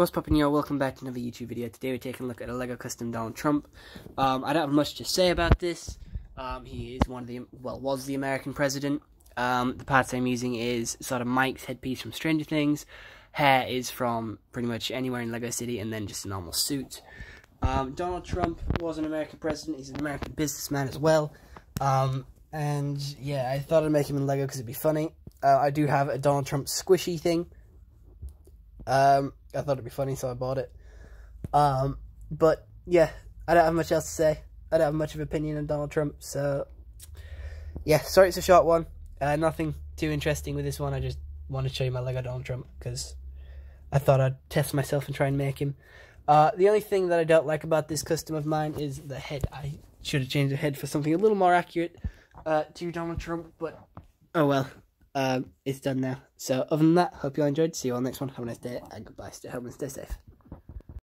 What's poppin' y'all? Welcome back to another YouTube video. Today we're taking a look at a LEGO custom Donald Trump. Um, I don't have much to say about this. Um, he is one of the, well, was the American president. Um, the parts I'm using is sort of Mike's headpiece from Stranger Things. Hair is from pretty much anywhere in LEGO City, and then just a normal suit. Um, Donald Trump was an American president. He's an American businessman as well. Um, and yeah, I thought I'd make him in LEGO because it'd be funny. Uh, I do have a Donald Trump squishy thing. Um, I thought it'd be funny, so I bought it. Um, but yeah, I don't have much else to say. I don't have much of an opinion on Donald Trump, so yeah, sorry it's a short one. Uh, nothing too interesting with this one. I just want to show you my Lego Donald Trump because I thought I'd test myself and try and make him. Uh, the only thing that I don't like about this custom of mine is the head. I should have changed the head for something a little more accurate uh, to Donald Trump, but oh well um, it's done now. So other than that, hope you all enjoyed. See you all next one. Have a nice day and goodbye. Stay home and stay safe.